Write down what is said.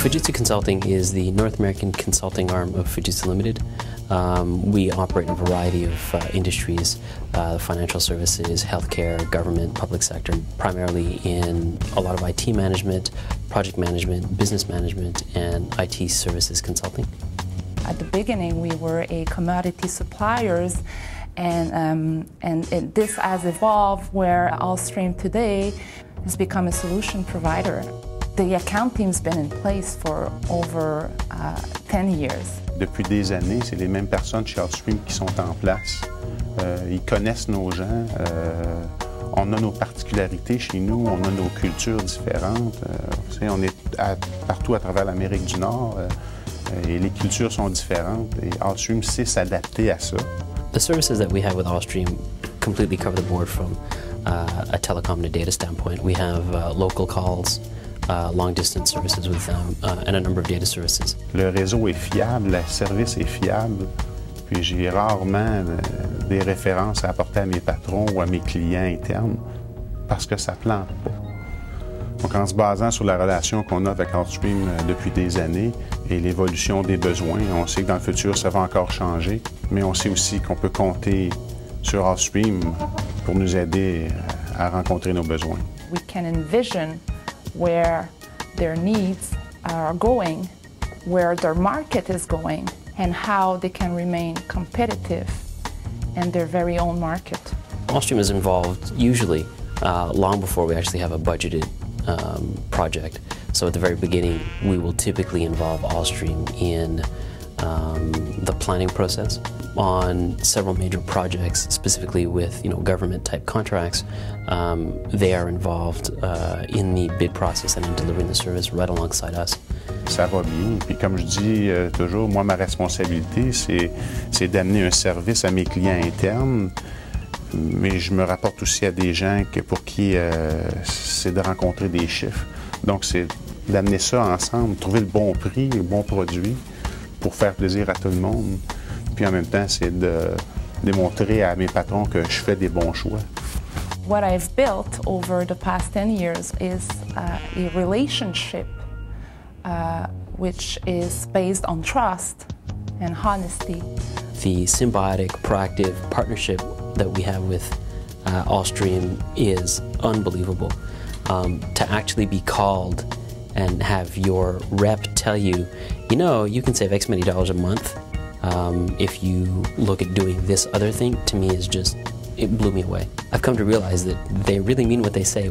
Fujitsu Consulting is the North American consulting arm of Fujitsu Limited. Um, we operate in a variety of uh, industries, uh, financial services, healthcare, government, public sector, primarily in a lot of IT management, project management, business management, and IT services consulting. At the beginning, we were a commodity suppliers, and, um, and it, this has evolved where Allstream today has become a solution provider. The account team's been in place for over uh, 10 years. Depuis des années, c'est les mêmes personnes chez Allstream qui sont en place. Euh, ils connaissent nos gens. Euh, on a nos particularités chez nous, on a nos cultures différentes. Euh, on est à, partout à travers l'Amérique du Nord euh, et les cultures sont différentes et Allstream sait s'adapter à ça. The services that we have with Allstream completely cover the board from uh, a telecom and a data standpoint. We have uh, local calls, long distance services with them, uh, and a number of data services. Le réseau est fiable, le service est fiable, puis j'ai rarement euh, des références à apporter à mes patrons ou à mes clients internes parce que ça plante pas. Donc, en se basant sur la relation qu'on a avec Outstream euh, depuis des années et l'évolution des besoins, on sait que dans le futur, ça va encore changer, mais on sait aussi qu'on peut compter sur Outstream pour nous aider à rencontrer nos besoins. We can envision where their needs are going, where their market is going, and how they can remain competitive in their very own market. Allstream is involved usually uh, long before we actually have a budgeted um, project. So at the very beginning, we will typically involve Allstream in um, the planning process on several major projects, specifically with you know government type contracts. Um, they are involved uh, in the bid process and in delivering the service right alongside us. Ça va bien. Puis comme je dis euh, toujours, moi ma responsabilité c'est d'amener un service à mes clients internes. Mais je me rapporte aussi à des gens que, pour qui euh, c'est de rencontrer des chiffres. Donc c'est d'amener ça ensemble, trouver le bon prix, le bon produit pour faire plaisir à tout le monde. Puis en même temps, c'est de démontrer à mes patrons que je fais des bons choix. What I've built over the past 10 years is uh, a relationship uh, which is based on trust and honesty. The symbiotic, proactive partnership that we have with uh, Allstream is unbelievable. Um, to actually be called and have your rep tell you, you know, you can save X many dollars a month um, if you look at doing this other thing, to me is just, it blew me away. I've come to realize that they really mean what they say.